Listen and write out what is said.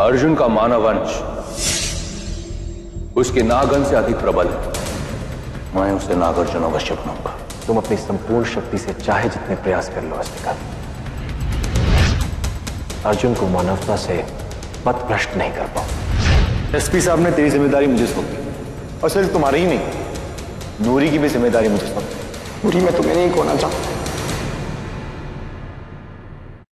अर्जुन का मानव अंश उसके नागन से अधिक प्रबल है। मैं उसे नागार्जुन अवश्य बनाऊँगा तुम अपनी संपूर्ण शक्ति से चाहे जितने प्रयास कर लो अस्तिका अर्जुन को मानवता से मत भ्रष्ट नहीं कर पाओ। एसपी साहब ने तेरी ज़िम्मेदारी मुझे सौंपी और सिर्फ़ तुम्हारी ही नहीं नूरी की भी ज़िम्मेदारी मुझे सौंपी नूरी मैं तुम्हें नहीं खोना चाहता।